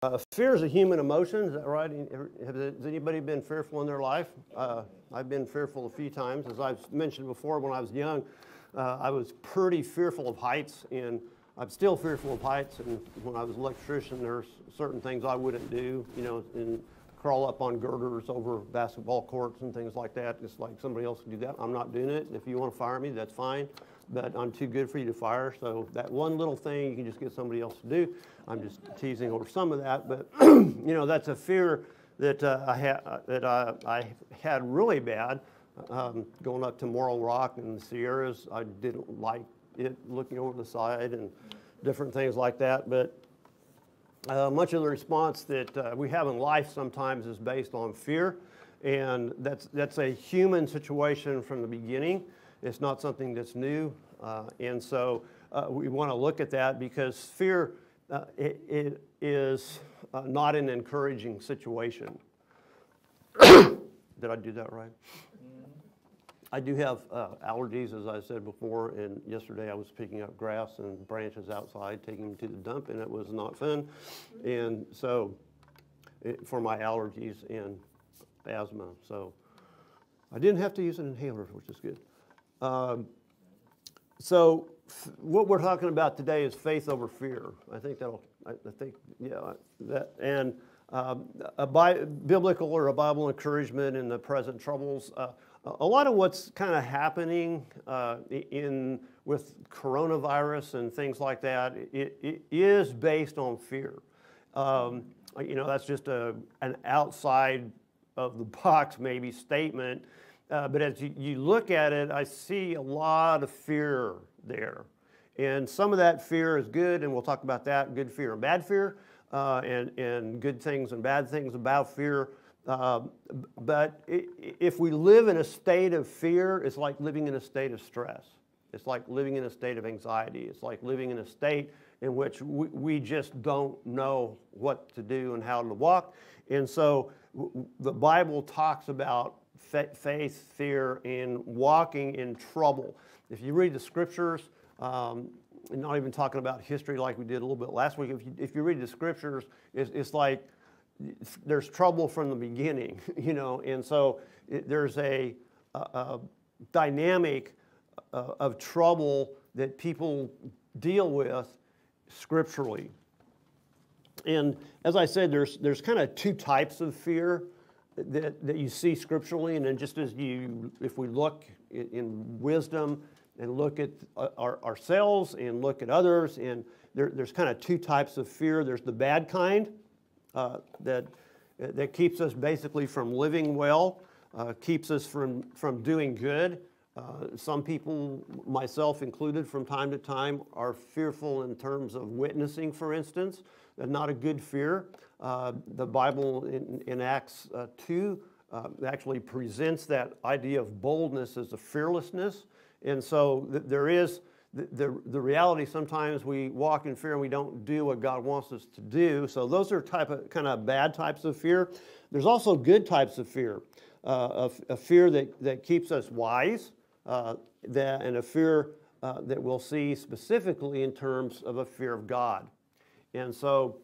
Uh, fear is a human emotion, is that right? Has anybody been fearful in their life? Uh, I've been fearful a few times. As I've mentioned before, when I was young, uh, I was pretty fearful of heights, and I'm still fearful of heights. And when I was an electrician, there's certain things I wouldn't do, you know, and crawl up on girders over basketball courts and things like that, just like somebody else can do that. I'm not doing it. If you want to fire me, that's fine but I'm too good for you to fire. So that one little thing you can just get somebody else to do. I'm just teasing over some of that, but you know that's a fear that uh, I had that I, I, had really bad um, going up to Moro Rock and the Sierras. I didn't like it looking over the side and different things like that, but. Uh, much of the response that uh, we have in life sometimes is based on fear, and that's, that's a human situation from the beginning. It's not something that's new. Uh, and so uh, we want to look at that because fear uh, it, it is uh, not an encouraging situation. Did I do that right? Mm-hmm. I do have uh, allergies, as I said before, and yesterday I was picking up grass and branches outside, taking them to the dump, and it was not fun. And so, it, for my allergies and asthma, so I didn't have to use an inhaler, which is good. Um, so what we're talking about today is faith over fear. I think that'll, I, I think, yeah, that, and um, a bi- biblical or a Bible encouragement in the present troubles. Uh, a lot of what's kind of happening uh, in with coronavirus and things like that it, it is based on fear. Um, you know, that's just a, an outside of the box maybe statement uh, but as you, you, look at it, I see a lot of fear there. And some of that fear is good, and we'll talk about that good fear and bad fear, uh, and, and good things and bad things about fear. Uh, but if we live in a state of fear, it's like living in a state of stress. It's like living in a state of anxiety. It's like living in a state in which we, we just don't know what to do and how to walk. And so the Bible talks about faith, fear, and walking in trouble. If you read the scriptures, um, and not even talking about history like we did a little bit last week, if you, if you read the scriptures, it's, it's like there's trouble from the beginning, you know, and so it, there's a, a, a dynamic uh, of trouble that people deal with scripturally. And as I said, there's, there's kind of two types of fear that, that you see scripturally, and then just as you, if we look in, in wisdom and look at uh, our, ourselves and look at others, and there, there's kind of two types of fear. There's the bad kind uh, that, that keeps us basically from living well, uh, keeps us from, from doing good. Uh, some people, myself included, from time to time, are fearful in terms of witnessing, for instance. And not a good fear. Uh, the Bible in, in Acts uh, 2 uh, actually presents that idea of boldness as a fearlessness. And so th- there is the, the, the, reality sometimes we walk in fear and we don't do what God wants us to do. So those are type of kind of bad types of fear. There's also good types of fear, uh, a, a, fear that, that keeps us wise, uh, that, and a fear uh, that we'll see specifically in terms of a fear of God. And so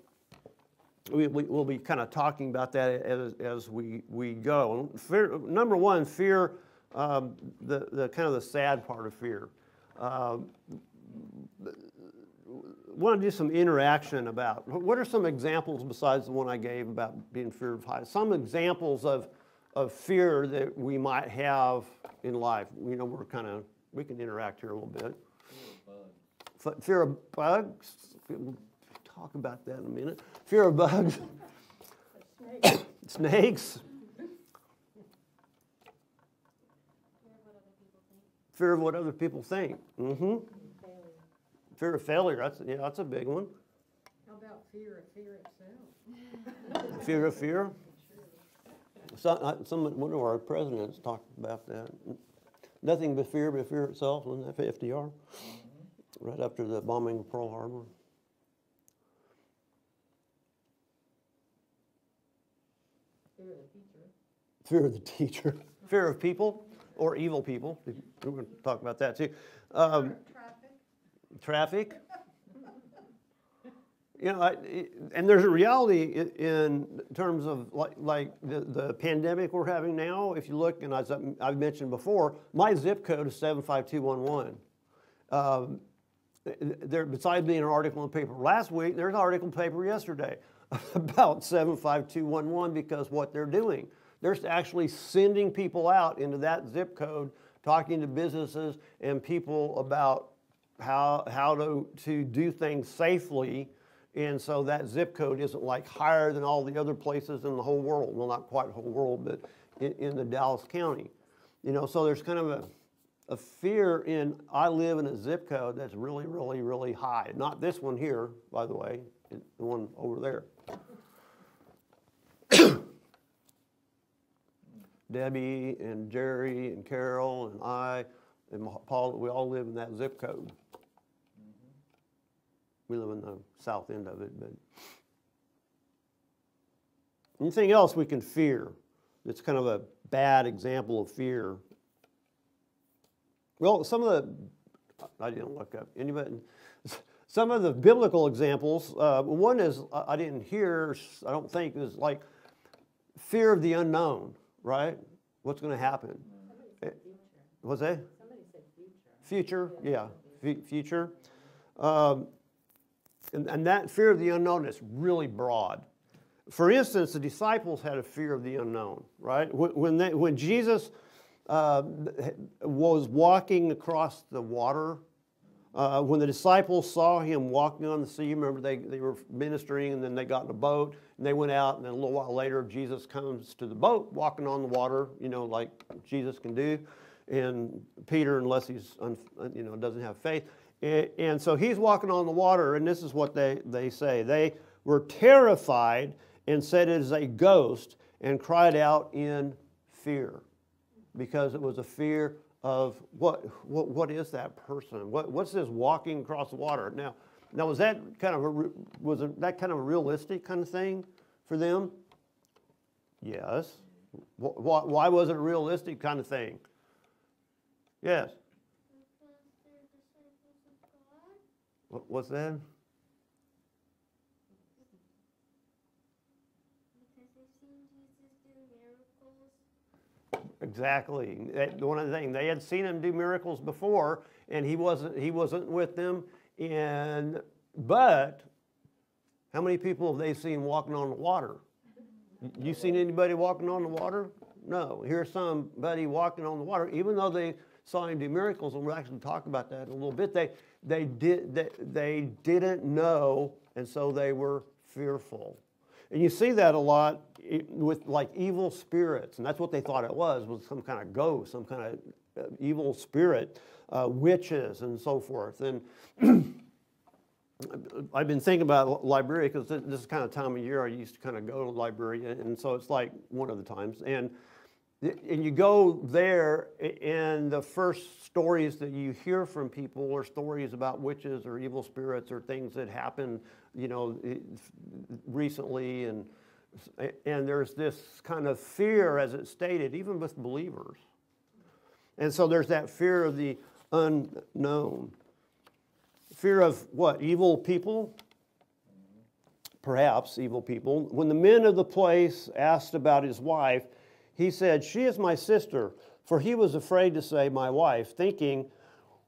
we, we, will be kind of talking about that as, as we, we go. Fear, number one, fear, um, the, the kind of the sad part of fear. Um, want to do some interaction about what are some examples besides the one I gave about being fear of heights? Some examples of, of fear that we might have in life. You know, we're kind of, we can interact here a little bit. Fear of bugs. Fear of bugs talk about that in a minute. Fear of bugs, snakes, fear of what other people think. Mm-hmm. Fear of failure. That's yeah, that's a big one. How about fear of fear itself? fear of fear. Some, uh, some one of our presidents talked about that. Nothing but fear, but fear itself. Wasn't that FDR? Mm-hmm. Right after the bombing of Pearl Harbor. Fear of the teacher. Fear of the teacher. Fear of people or evil people. We're going to talk about that too. Um, traffic. Traffic. You know, I, and there's a reality in terms of like, like the, the pandemic we're having now. If you look, and as I've mentioned before, my zip code is 75211. Um, there, besides being an article in the paper last week, there's an article in the paper yesterday about 75211 because what they're doing. They're actually sending people out into that zip code, talking to businesses and people about how, how to, to do things safely. And so that zip code isn't like higher than all the other places in the whole world. Well, not quite the whole world, but in, in the Dallas County. You know, so there's kind of a, a fear in, I live in a zip code that's really, really, really high. Not this one here, by the way, the one over there. Debbie and Jerry and Carol and I and Paul, we all live in that zip code. We live in the south end of it, but anything else we can fear? It's kind of a bad example of fear. Well, some of the, I didn't look up, anybody, some of the biblical examples, uh, one is, I didn't hear, I don't think, is like fear of the unknown, right? What's going to happen? What's that? Future. Future, yeah, fu- future. Um, and, and that fear of the unknown is really broad. For instance, the disciples had a fear of the unknown, right? When, when, they, when Jesus uh, was walking across the water, uh, when the disciples saw him walking on the sea, remember they, they were ministering and then they got in a boat and they went out, and then a little while later, Jesus comes to the boat walking on the water, you know, like Jesus can do. And Peter, unless he's, you know, doesn't have faith. And, and so he's walking on the water, and this is what they, they say. They were terrified and said it is a ghost and cried out in fear because it was a fear of what, what, what is that person? What, what's this walking across the water? Now, now was that kind of a, was that kind of a realistic kind of thing for them? Yes. Why, why was it a realistic kind of thing? Yes. What, what's that? Because they've seen Jesus do miracles. Exactly. That, one of the things they had seen him do miracles before, and he wasn't he wasn't with them. And but how many people have they seen walking on the water? You seen anybody walking on the water? No. Here's somebody walking on the water, even though they saw him do miracles, and we'll actually talk about that in a little bit. They they did they, they didn't know, and so they were fearful. And you see that a lot with like evil spirits, and that's what they thought it was, was some kind of ghost, some kind of uh, evil spirit, uh, witches, and so forth. And I've been thinking about Liberia because this is kind of time of year I used to kind of go to Liberia, and so it's like one of the times. And and you go there, and the first stories that you hear from people are stories about witches or evil spirits or things that happened, you know, recently, and and there's this kind of fear, as it's stated, even with believers. And so there's that fear of the unknown. Fear of what? Evil people? Perhaps evil people. When the men of the place asked about his wife, he said, She is my sister. For he was afraid to say, My wife, thinking,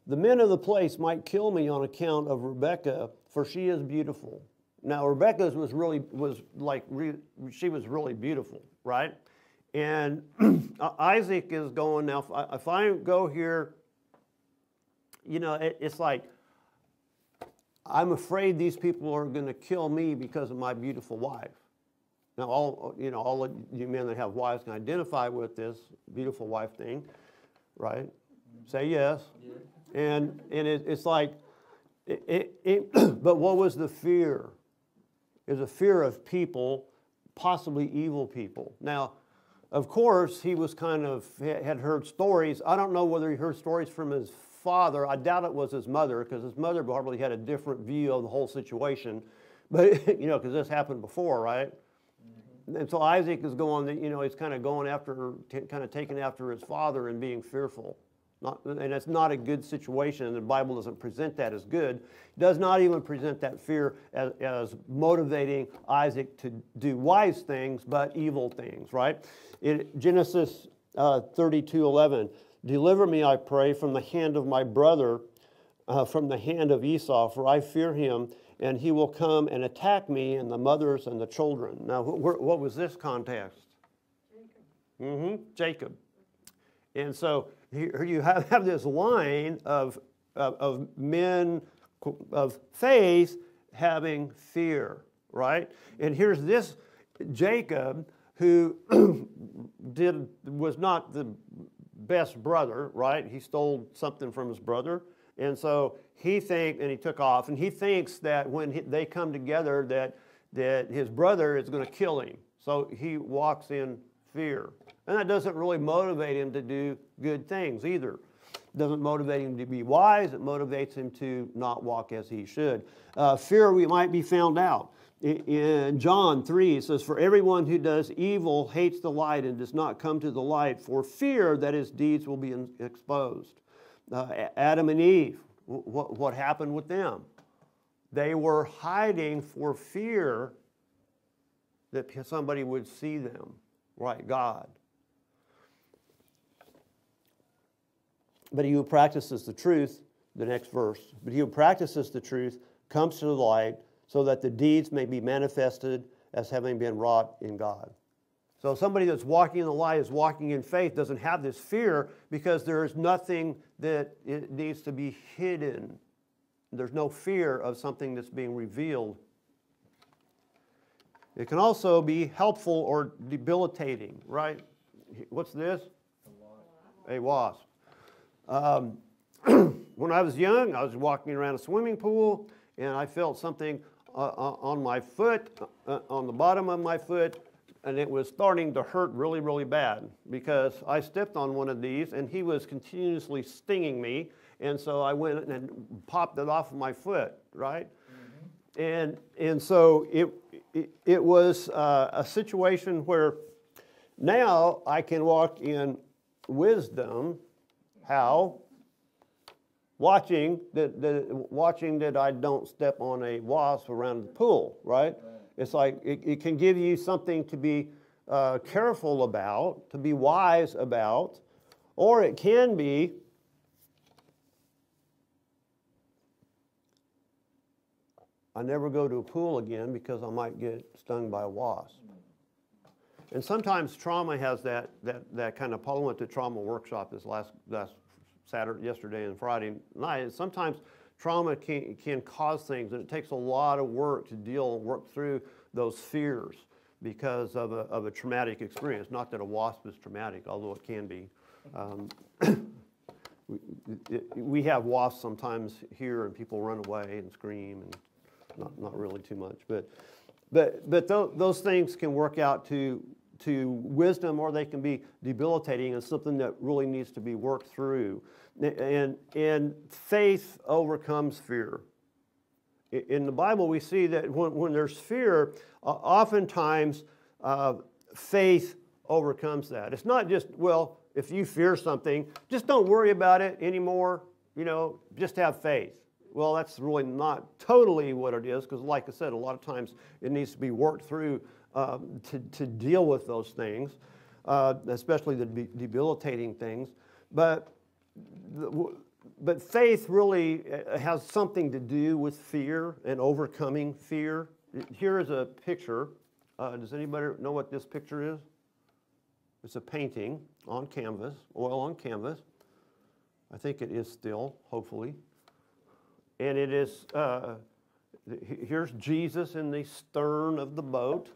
The men of the place might kill me on account of Rebekah, for she is beautiful. Now, Rebekah was really, was like, re, she was really beautiful, right? And Isaac is going, now, if I, if I go here, you know, it, it's like, I'm afraid these people are going to kill me because of my beautiful wife. Now, all you know, all of you men that have wives can identify with this beautiful wife thing, right? Say yes. And and it, it's like, it, it, it but what was the fear? Was a fear of people, possibly evil people. Now, of course, he was kind of had heard stories. I don't know whether he heard stories from his father. I doubt it was his mother because his mother probably had a different view of the whole situation. But you know, because this happened before, right? Mm-hmm. And so Isaac is going, you know, he's kind of going after, kind of taking after his father and being fearful. Not, and it's not a good situation, and the Bible doesn't present that as good. It does not even present that fear as, as motivating Isaac to do wise things, but evil things, right? In Genesis uh, 32 11, deliver me, I pray, from the hand of my brother, uh, from the hand of Esau, for I fear him, and he will come and attack me and the mothers and the children. Now, wh- wh- what was this context? Mm-hmm, Jacob. And so here you have, have this line of, of, of men of faith having fear, right? And here's this Jacob who did was not the best brother, right? He stole something from his brother. And so he think, and he took off, and he thinks that when he, they come together, that that his brother is going to kill him. So he walks in fear, and that doesn't really motivate him to do good things either. It Doesn't motivate him to be wise. It motivates him to not walk as he should. Uh, fear we might be found out. In- John 3, it says, For everyone who does evil hates the light and does not come to the light for fear that his deeds will be exposed. Uh, Adam and Eve, what, what happened with them? They were hiding for fear that somebody would see them, right? God. But he who practices the truth, the next verse, but he who practices the truth comes to the light so that the deeds may be manifested as having been wrought in God. So somebody that's walking in the light is walking in faith doesn't have this fear because there is nothing that it needs to be hidden. There's no fear of something that's being revealed. It can also be helpful or debilitating, right? What's this? A wasp. Um, when I was young, I was walking around a swimming pool and I felt something uh, uh, on my foot, uh, on the bottom of my foot, and it was starting to hurt really, really bad because I stepped on one of these and he was continuously stinging me. And so I went and popped it off of my foot, right? And, and so it, it, it was uh, a situation where now I can walk in wisdom. How? Watching that, that, watching that I don't step on a wasp around the pool, right? It's like it, it can give you something to be uh, careful about, to be wise about, or it can be I never go to a pool again because I might get stung by a wasp. And sometimes trauma has that, that, that kind of, Paul went to trauma workshop this last, last Saturday, yesterday and Friday night. And sometimes trauma can, can cause things and it takes a lot of work to deal, and work through those fears because of a, of a traumatic experience. Not that a wasp is traumatic, although it can be. Um, we, have wasps sometimes here and people run away and scream and not, not really too much, but, but, but tho- those things can work out to, to wisdom or they can be debilitating and something that really needs to be worked through. And, and faith overcomes fear. In the Bible, we see that when, when there's fear, uh, oftentimes uh, faith overcomes that. It's not just, well, if you fear something, just don't worry about it anymore, you know, just have faith. Well, that's really not totally what it is, because, like I said, a lot of times it needs to be worked through um, to, to deal with those things, uh, especially the debilitating things. But but faith really uh, has something to do with fear and overcoming fear. Here is a picture. Uh, does anybody know what this picture is? It's a painting on canvas, oil on canvas. I think it is still, hopefully. And it is, uh, here's Jesus in the stern of the boat.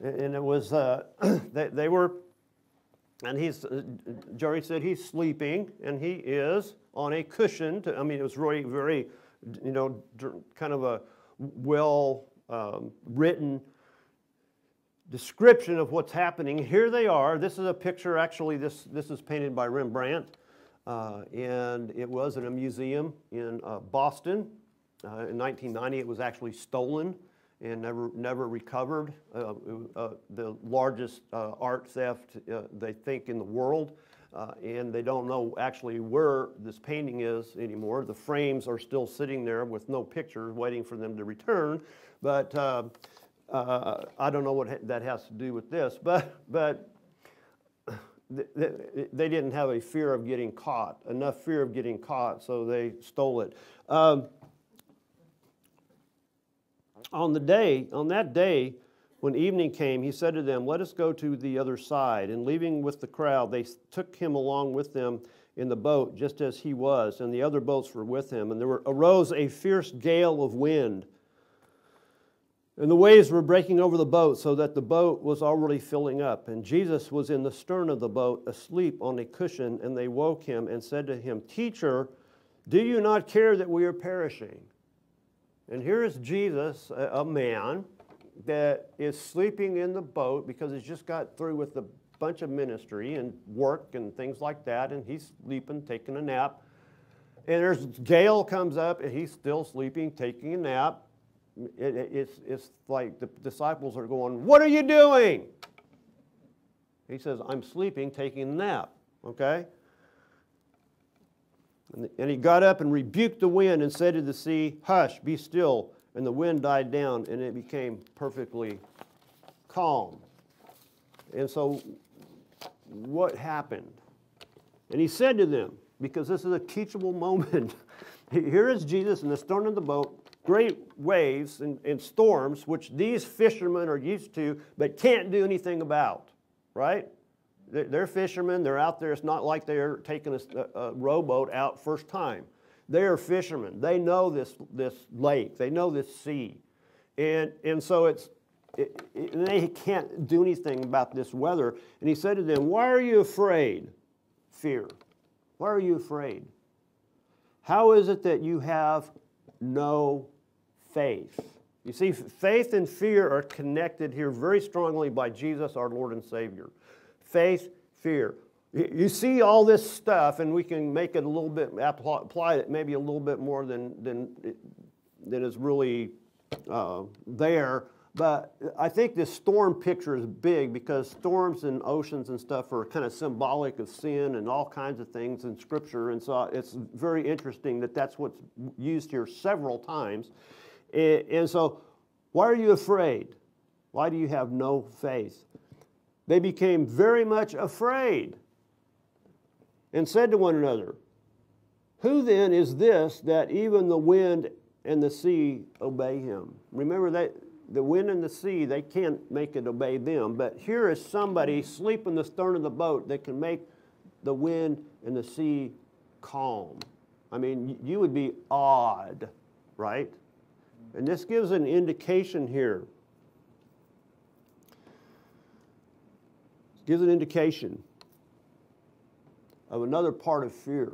And it was, uh, they, they were and he's, uh, Jerry said he's sleeping, and he is on a cushion. To, I mean, it was really very, you know, kind of a well um, written description of what's happening. Here they are. This is a picture, actually, this, this is painted by Rembrandt, uh, and it was in a museum in uh, Boston. Uh, in 1990, it was actually stolen and never, never recovered. Uh, uh, the largest uh, art theft, uh, they think, in the world. uh, and they don't know actually where this painting is anymore. The frames are still sitting there with no pictures, waiting for them to return. But uh, uh, I don't know what ha- that has to do with this, but but th- th- they didn't have a fear of getting caught, enough fear of getting caught, so they stole it. Um, on the day, on that day, when evening came, he said to them, Let us go to the other side. And leaving with the crowd, they took him along with them in the boat, just as he was, and the other boats were with him. And there were, arose a fierce gale of wind. And the waves were breaking over the boat, so that the boat was already filling up. And Jesus was in the stern of the boat, asleep on a cushion. And they woke him and said to him, Teacher, do you not care that we are perishing? And here is Jesus, a, man that is sleeping in the boat because he's just got through with a bunch of ministry and work and things like that, and he's sleeping, taking a nap. And there's gale comes up and he's still sleeping, taking a nap. It- it- it's, it's like the disciples are going, What are you doing? He says, I'm sleeping, taking a nap. Okay? And- he got up and rebuked the wind and said to the sea, Hush, be still. And the wind died down and it became perfectly calm. And so, what happened? And he said to them, because this is a teachable moment, here is Jesus in the stern of the boat, great waves and, and storms, which these fishermen are used to, but can't do anything about, right? They're, fishermen, they're out there. It's not like they're taking a rowboat out first time. They are fishermen. They know this, this lake, they know this sea. And, and so it's, it, it- they can't do anything about this weather. And he said to them, Why are you afraid? Fear. Why are you afraid? How is it that you have no faith? You see, faith and fear are connected here very strongly by Jesus, our Lord and Savior. Faith, fear. You see all this stuff, and we can make it a little bit, apply it maybe a little bit more than, than, than is really uh, there. But I think this storm picture is big because storms and oceans and stuff are kind of symbolic of sin and all kinds of things in Scripture. And so it's very interesting that that's what's used here several times. And so, why are you afraid? Why do you have no faith? They became very much afraid and said to one another, Who then is this that even the wind and the sea obey him? Remember that the wind and the sea, they can't make it obey them, but here is somebody asleep in the stern of the boat that can make the wind and the sea calm. I mean, you would be awed, right? And this gives an indication here. Gives an indication of another part of fear.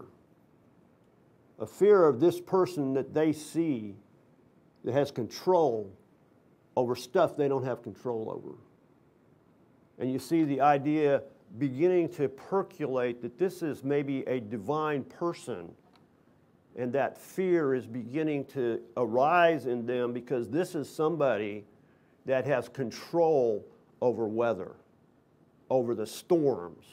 A fear of this person that they see that has control over stuff they don't have control over. And you see the idea beginning to percolate that this is maybe a divine person and that fear is beginning to arise in them because this is somebody that has control over weather, over the storms.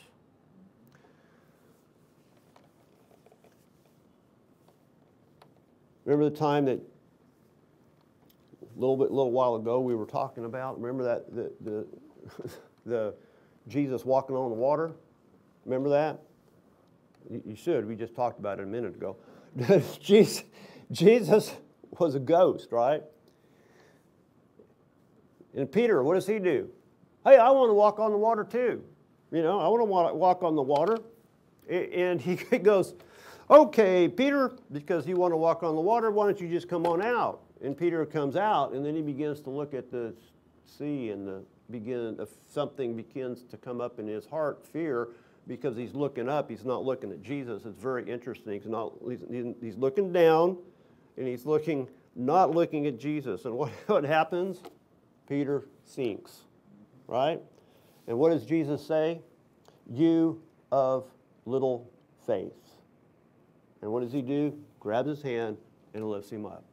Remember the time that a little bit, little while ago we were talking about? Remember that the the, the Jesus walking on the water? Remember that? You, you should. We just talked about it a minute ago. Jesus, Jesus was a ghost, right? And Peter, what does he do? Hey, I want to walk on the water too. You know, I want to walk on the water. And he goes, Okay, Peter, because you want to walk on the water, why don't you just come on out? And Peter comes out, and then he begins to look at the sea, and the begin something begins to come up in his heart, fear, because he's looking up. He's not looking at Jesus. It's very interesting. He's not. He's, he's- looking down, and he's looking not looking at Jesus. And what, what happens? Peter sinks, right? And what does Jesus say? You of little faith. And what does he do? Grabs his hand and lifts him up.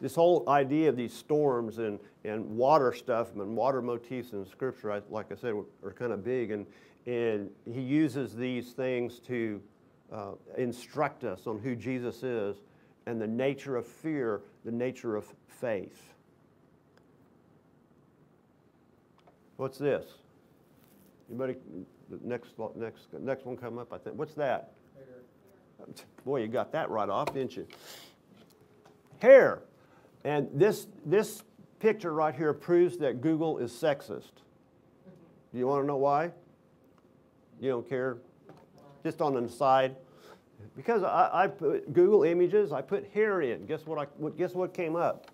This whole idea of these storms and, and water stuff and water motifs in Scripture, I, like I said, are kind of big. And, And he uses these things to uh, instruct us on who Jesus is and the nature of fear, the nature of faith. What's this? Anybody, the next, next, next one come up, I think. What's that? Boy, you got that right off, didn't you? Hair. And this, this picture right here proves that Google is sexist. Do you want to know why? You don't care? Just on the side. Because I, I put Google images, I put hair in. Guess what, I, what, guess what came up?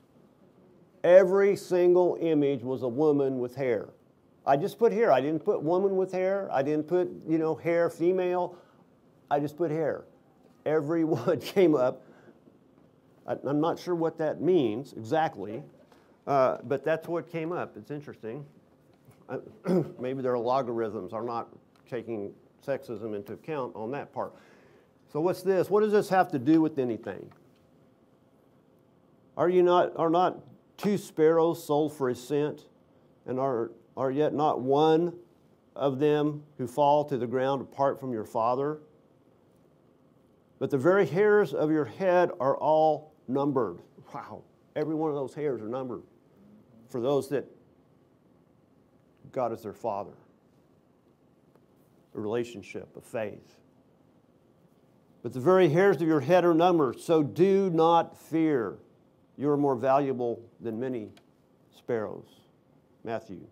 Every single image was a woman with hair. I just put hair. I didn't put woman with hair. I didn't put, you know, hair female. I just put hair. Every one came up. I, I'm not sure what that means exactly, uh, but that's what came up. It's interesting. Uh, maybe their logarithms are not taking sexism into account on that part. So what's this? What does this have to do with anything? Are you not are not two sparrows sold for a cent, and are are yet not one of them who fall to the ground apart from your Father? But the very hairs of your head are all numbered. Wow, every one of those hairs are numbered for those that God is their Father. A relationship, of faith. But the very hairs of your head are numbered, so do not fear. You are more valuable than many sparrows. Matthew.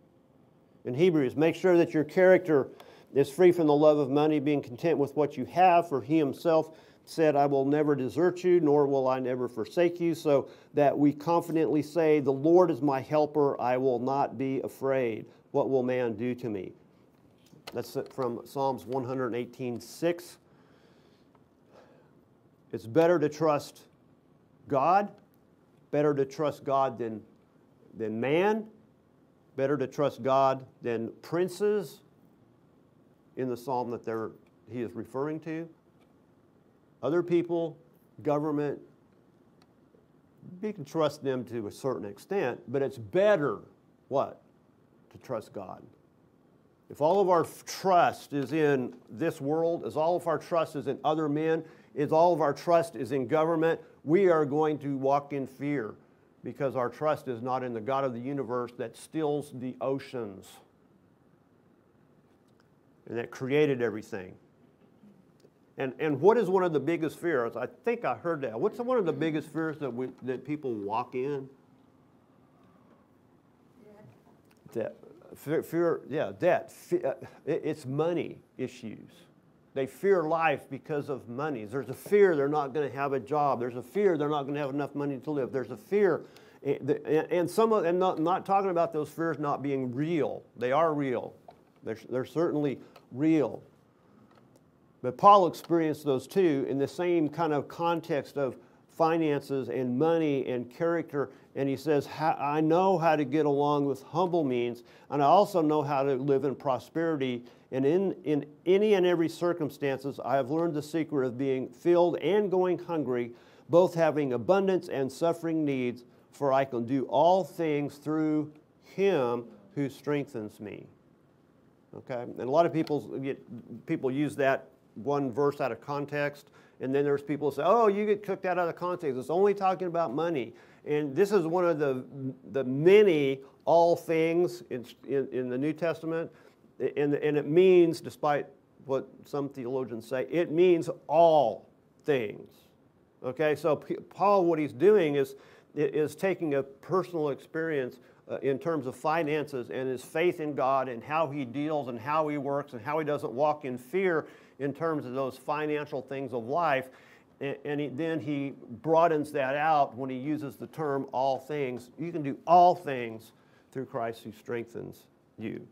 In Hebrews, make sure that your character is free from the love of money, being content with what you have, for he himself said, I will never desert you, nor will I never forsake you, so that we confidently say, The Lord is my helper, I will not be afraid. What will man do to me? That's from Psalms 118 6. It's better to trust God, better to trust God than, than man, better to trust God than princes in the psalm that they're, he is referring to. Other people, government, you can trust them to a certain extent, but it's better, what? To trust God. If all of our trust is in this world, as all of our trust is in other men, is all of our trust is in government, we are going to walk in fear because our trust is not in the God of the universe that stills the oceans and that created everything. And, and what is one of the biggest fears? I think I heard that. What's one of the biggest fears that, we, that people walk in? Debt. Fear, fear yeah, debt. Uh, it's money issues. They fear life because of money. There's a fear they're not going to have a job. There's a fear they're not going to have enough money to live. There's a fear, eh, eh, and some of, and not, not talking about those fears not being real. They are real. They're, they're certainly real. But Paul experienced those too in the same kind of context of finances and money and character. And he says, I know how to get along with humble means, and I also know how to live in prosperity and in, in any and every circumstances, I have learned the secret of being filled and going hungry, both having abundance and suffering needs, for I can do all things through him who strengthens me. Okay? And a lot of people people use that one verse out of context, and then there's people who say, oh, you get cooked out of the context. It's only talking about money. And this is one of the, the many all things in, in, in the New Testament and, and it means, despite what some theologians say, it means all things. Okay, so Paul, what he's doing is, is taking a personal experience uh, in terms of finances and his faith in God and how he deals and how he works and how he doesn't walk in fear in terms of those financial things of life. And, and he, then he broadens that out when he uses the term all things. You can do all things through Christ who strengthens you.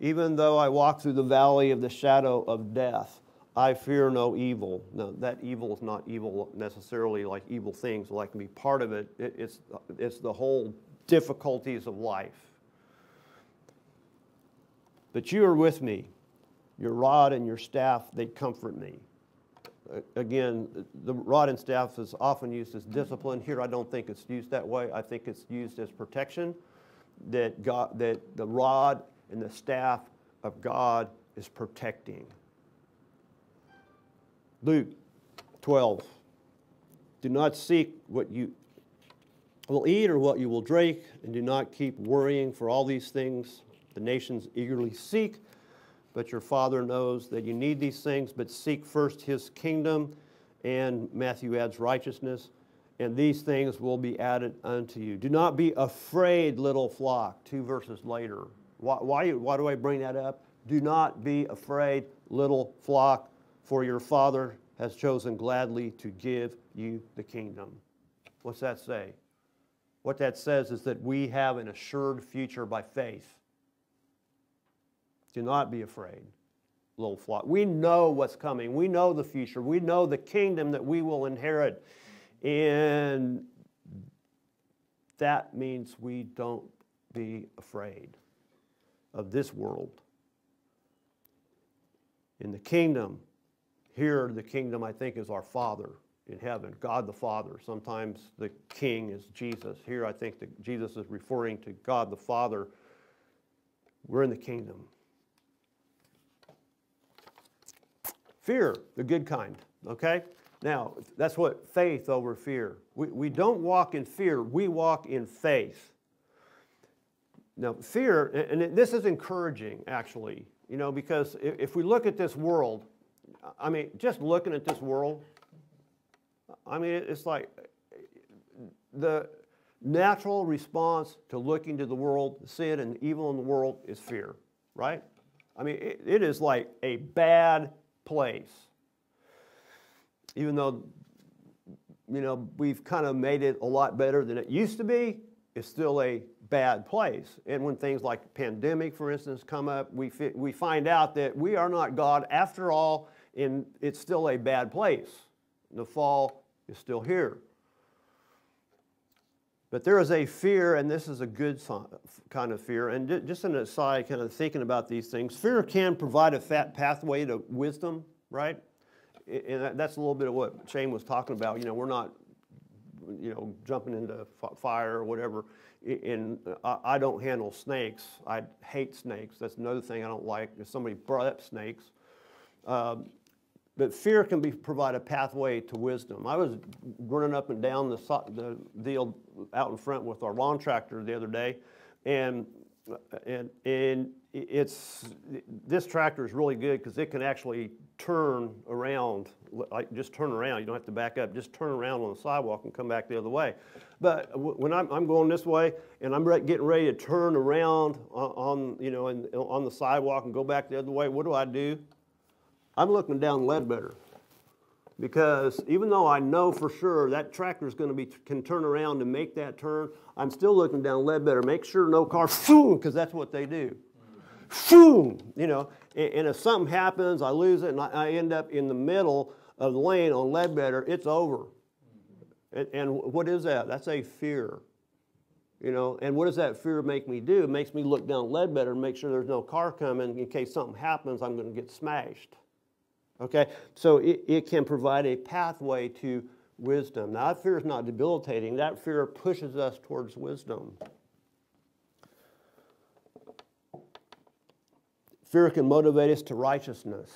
Even though I walk through the valley of the shadow of death, I fear no evil. Now, that evil is not evil necessarily like evil things, like can be part of it. it it's, it's the whole difficulties of life. But you are with me. Your rod and your staff, they comfort me. Again, the rod and staff is often used as discipline. Here, I don't think it's used that way. I think it's used as protection. That, God, that the rod and the staff of God is protecting. Luke 12. Do not seek what you will eat or what you will drink, and do not keep worrying, for all these things the nations eagerly seek. But your Father knows that you need these things, but seek first his kingdom, and Matthew adds righteousness, and these things will be added unto you. Do not be afraid, little flock, two verses later. Why, why, why do I bring that up? Do not be afraid, little flock, for your Father has chosen gladly to give you the kingdom. What's that say? What that says is that we have an assured future by faith. Do not be afraid, little flock. We know what's coming. We know the future. We know the kingdom that we will inherit. And that means we don't be afraid of this world. In the kingdom, here, the kingdom, I think, is our Father in heaven, God the Father. Sometimes the King is Jesus. Here, I think that Jesus is referring to God the Father. We're in the kingdom. Fear, the good kind, okay? Now, that's what faith over fear. We, we don't walk in fear, we walk in faith. Now, fear, and this is encouraging actually, you know, because if we look at this world, I mean, just looking at this world, I mean, it's like the natural response to looking to the world, sin and evil in the world is fear, right? I mean, it, it is like a bad place. Even though, you know, we've kind of made it a lot better than it used to be, it's still a bad place. And when things like pandemic, for instance, come up, we, fi- we find out that we are not God after all, and it's still a bad place. The fall is still here. But there is a fear, and this is a good kind of fear. And just an aside, kind of thinking about these things, fear can provide a fat pathway to wisdom, right? And that's a little bit of what Shane was talking about. You know, we're not, you know, jumping into fire or whatever. And I don't handle snakes. I hate snakes. That's another thing I don't like. If somebody brought up snakes, um, but fear can be, provide a pathway to wisdom. I was running up and down the, the deal out in front with our lawn tractor the other day, and and and it's this tractor is really good because it can actually turn around, like just turn around. You don't have to back up. Just turn around on the sidewalk and come back the other way. But when I'm, I'm going this way and I'm getting ready to turn around on, you know on the sidewalk and go back the other way, what do I do? I'm looking down Ledbetter because even though I know for sure that tractor is going to be can turn around and make that turn, I'm still looking down Ledbetter, make sure no car, because that's what they do. Boom, you know, and, and, if something happens, I lose it, and I, I, end up in the middle of the lane on Ledbetter, it's over. And, and what is that? That's a fear. You know, and what does that fear make me do? It makes me look down Ledbetter and make sure there's no car coming in case something happens, I'm going to get smashed. Okay, so it, it can provide a pathway to wisdom. Now, that fear is not debilitating, that fear pushes us towards wisdom. Fear can motivate us to righteousness.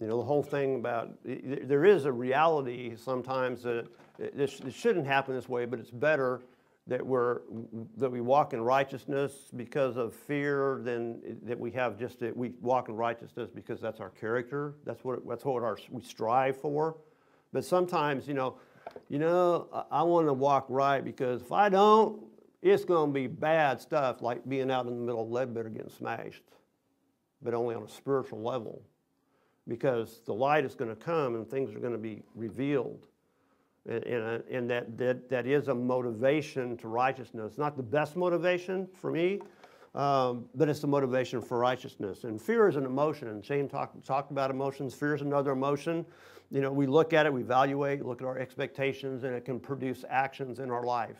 You know, the whole thing about there is a reality sometimes that this, it shouldn't happen this way, but it's better that we're that we walk in righteousness because of fear than that we have just that we walk in righteousness because that's our character. That's what that's what our we strive for. But sometimes you know you know i, I want to walk right because if i don't it's going to be bad stuff like being out in the middle of Ledbetter getting smashed but only on a spiritual level. Because the light is going to come and things are going to be revealed and, that, that, that is a motivation to righteousness. Not the best motivation for me, um, but it's the motivation for righteousness. And fear is an emotion, and Shane talked, talked about emotions. Fear is another emotion. You know, we look at it, we evaluate, look at our expectations, and it can produce actions in our life.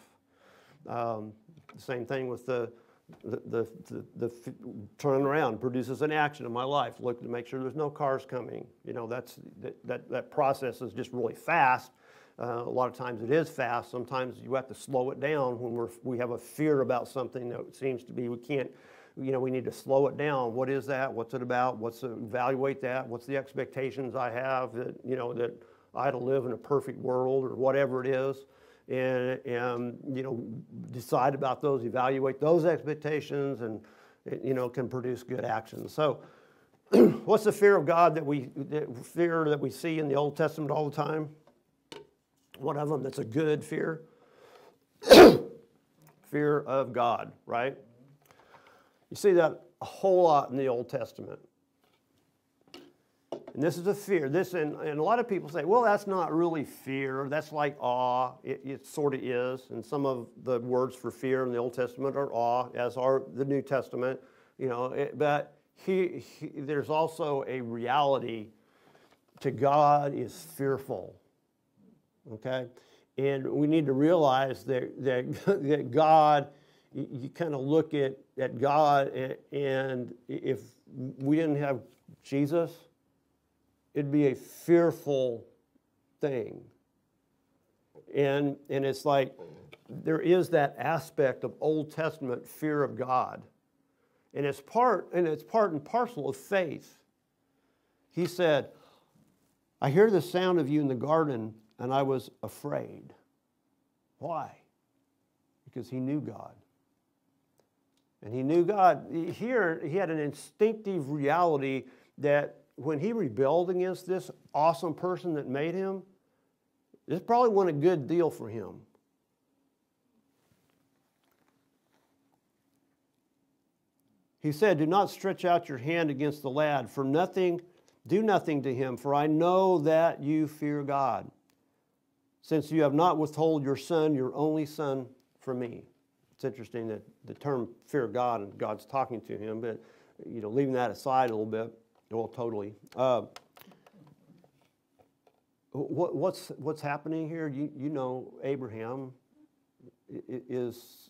Um, same thing with the, the, the, the, the turn around produces an action in my life. Look to make sure there's no cars coming. You know, that's, that, that, that process is just really fast uh, a lot of times it is fast. Sometimes you have to slow it down when we're, we have a fear about something that seems to be we can't you know, we need to slow it down. What is that? What's it about? What's the, evaluate that? What's the expectations I have that, you know, that I to live in a perfect world or whatever it is? And, and you know, decide about those, evaluate those expectations, and, you know, can produce good actions. So, what's the fear of God that we, that fear that we see in the Old Testament all the time? One of them that's a good fear fear of God, right? You see that a whole lot in the Old Testament. And this is a fear. This and, and a lot of people say, well, that's not really fear. That's like awe. It, it sort of is. And some of the words for fear in the Old Testament are awe, as are the New Testament. You know, it, but he, he, there's also a reality to God is fearful. Okay? And we need to realize that, that, that God, you, kind of look at, at God, and, and if we didn't have Jesus, it'd be a fearful thing. And, and it's like there is that aspect of Old Testament fear of God. And it's part, and it's part and parcel of faith. He said, I hear the sound of you in the garden and I was afraid. Why? Because he knew God. And he knew God. Here, he had an instinctive reality that when he rebelled against this awesome person that made him, this probably wasn't a good deal for him. He said, Do not stretch out your hand against the lad, for nothing, do nothing to him, for I know that you fear God since you have not withhold your son, your only son, from me. It's interesting that the term fear God and God's talking to him, but you know, leaving that aside a little bit, well, totally. Uh, what, what's what's happening here? You you know, Abraham is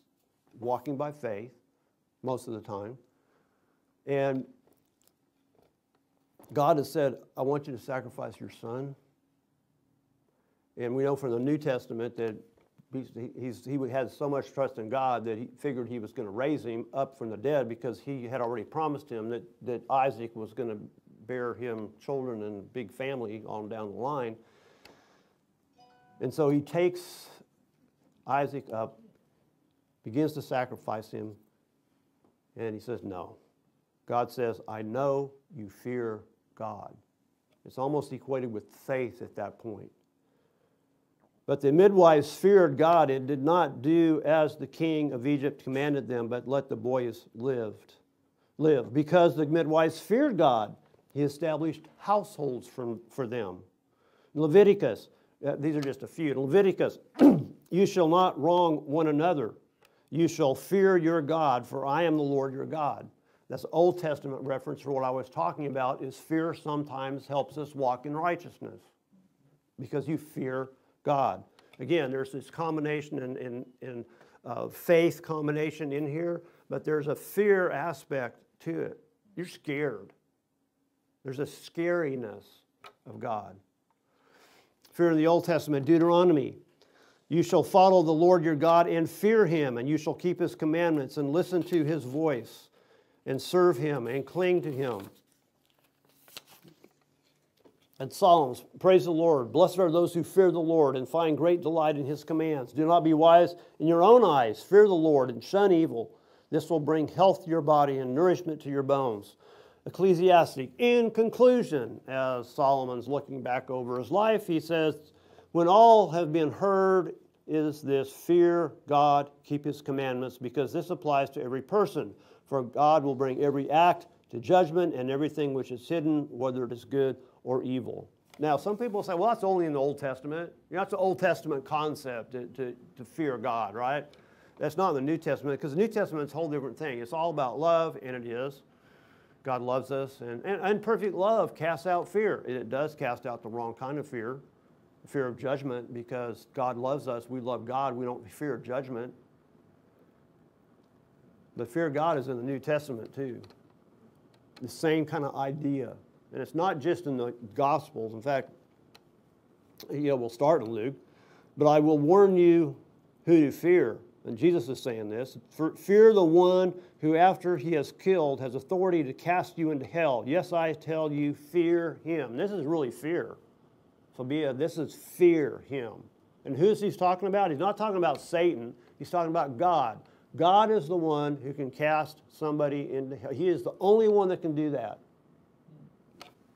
walking by faith most of the time, and God has said, "I want you to sacrifice your son." And we know from the New Testament that he's, he had so much trust in God that he figured he was going to raise him up from the dead because he had already promised him that, that Isaac was going to bear him children and big family on down the line. And so he takes Isaac up, begins to sacrifice him, and he says, No. God says, I know you fear God. It's almost equated with faith at that point. But the midwives feared God and did not do as the king of Egypt commanded them, but let the boys lived, live. Because the midwives feared God, he established households for, for them. Leviticus, uh, these are just a few. Leviticus, you shall not wrong one another. You shall fear your God, for I am the Lord your God. That's Old Testament reference for what I was talking about is fear sometimes helps us walk in righteousness because you fear God. Again, there's this combination in, in, in uh, faith combination in here, but there's a fear aspect to it. You're scared. There's a scariness of God. Fear in the Old Testament, Deuteronomy. You shall follow the Lord your God and fear him, and you shall keep his commandments and listen to his voice and serve him and cling to him and Psalms, praise the Lord. Blessed are those who fear the Lord and find great delight in his commands. Do not be wise in your own eyes. Fear the Lord and shun evil. This will bring health to your body and nourishment to your bones. Ecclesiastic. In conclusion, as Solomon's looking back over his life, he says, When all have been heard, is this fear God, keep his commandments, because this applies to every person. For God will bring every act to judgment and everything which is hidden, whether it is good or evil. Now, some people say, well, that's only in the Old Testament. You know, that's an Old Testament concept to, to, to fear God, right? That's not in the New Testament because the New Testament is a whole different thing. It's all about love, and it is. God loves us, and, and, and perfect love casts out fear. It does cast out the wrong kind of fear, fear of judgment, because God loves us. We love God. We don't fear judgment. But fear of God is in the New Testament too. The same kind of idea. And it's not just in the Gospels. In fact, you know, we'll start in Luke. But I will warn you who to fear. and Jesus is saying this fear the one who, after he has killed, has authority to cast you into hell. Yes, I tell you, fear him. This is really fear. So be a, this is fear him. And who's he talking about? He's not talking about Satan, he's talking about God. God is the one who can cast somebody into hell. He is the only one that can do that.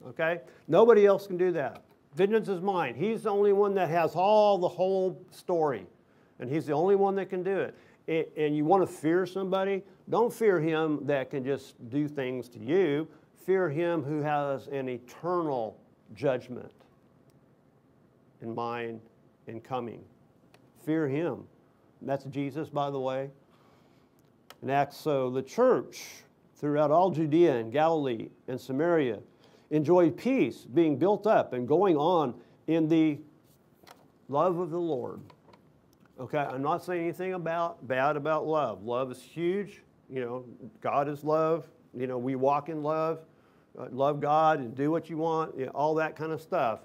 Okay? Nobody else can do that. Vengeance is mine. He's the only one that has all the whole story. And he's the only one that can do it. And you want to fear somebody? Don't fear him that can just do things to you. Fear him who has an eternal judgment in mind in coming. Fear him. That's Jesus, by the way. In Acts, so the church throughout all Judea and Galilee and Samaria enjoyed peace, being built up and going on in the love of the Lord. Okay, I'm not saying anything about bad about love. Love is huge. You know, God is love. You know, we walk in love, uh, love God and do what you want, you know, all that kind of stuff.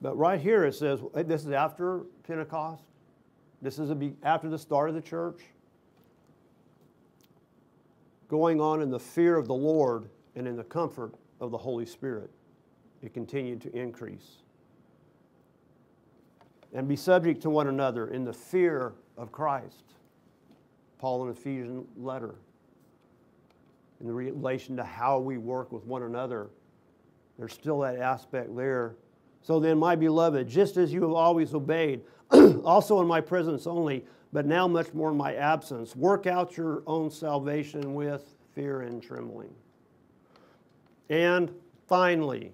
But right here it says this is after Pentecost. This is a, after the start of the church. Going on in the fear of the Lord and in the comfort of the Holy Spirit. It continued to increase. And be subject to one another in the fear of Christ. Paul in Ephesian letter. In relation to how we work with one another, there's still that aspect there. So then, my beloved, just as you have always obeyed, also in my presence only, but now much more in my absence, work out your own salvation with fear and trembling. And finally,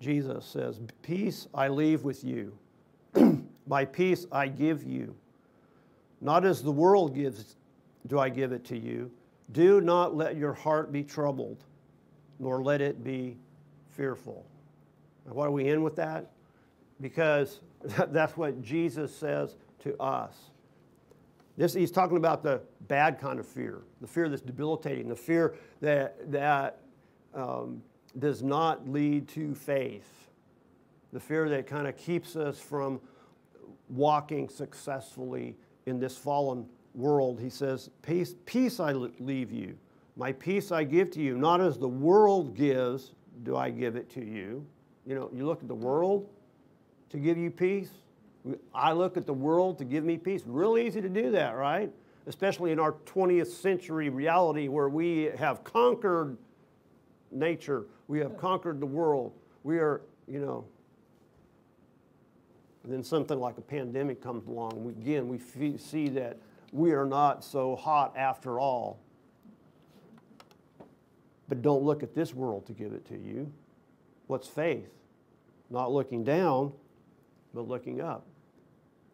Jesus says, Peace I leave with you, my peace I give you. Not as the world gives, do I give it to you. Do not let your heart be troubled, nor let it be fearful. Why do we end with that? Because that's what Jesus says to us. This, he's talking about the bad kind of fear, the fear that's debilitating, the fear that, that um, does not lead to faith, the fear that kind of keeps us from walking successfully in this fallen world. He says, Peace, peace I leave you, my peace I give to you, not as the world gives, do I give it to you. You know, you look at the world to give you peace. I look at the world to give me peace. Real easy to do that, right? Especially in our 20th century reality where we have conquered nature, we have conquered the world. We are, you know, and then something like a pandemic comes along. We, again, we see that we are not so hot after all. But don't look at this world to give it to you. What's faith? Not looking down, but looking up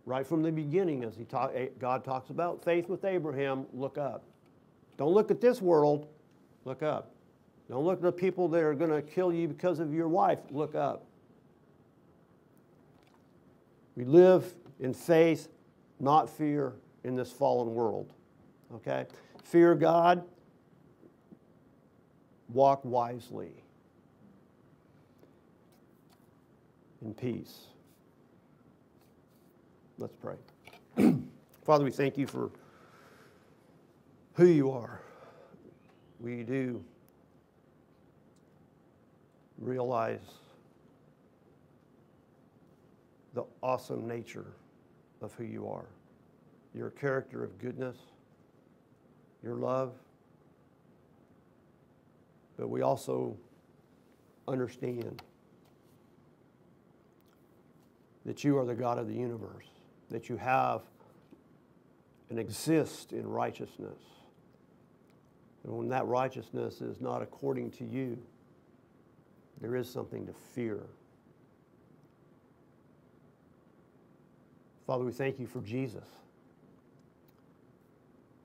right from the beginning, as he talk, eh, God talks about faith with Abraham, look up. Don't look at this world, look up. Don't look at the people that are going to kill you because of your wife, look up. We live in faith, not fear, in this fallen world. Okay? Fear God, walk wisely in peace. Let's pray. Father, we thank you for who you are. We do realize the awesome nature of who you are. Your character of goodness, your love. But we also understand that you are the God of the universe that you have and exist in righteousness. And when that righteousness is not according to you, there is something to fear. Father, we thank you for Jesus.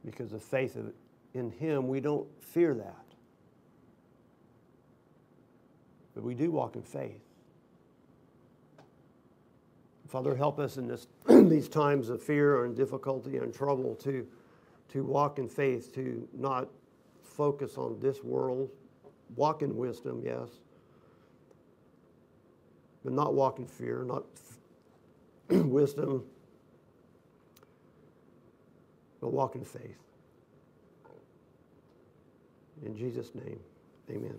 Because of faith in him, we don't fear that. But we do walk in faith. Father, help us in this, these times of fear and difficulty and trouble to, to walk in faith, to not focus on this world, walk in wisdom, yes, but not walk in fear, not wisdom, but walk in faith. In Jesus' name, amen.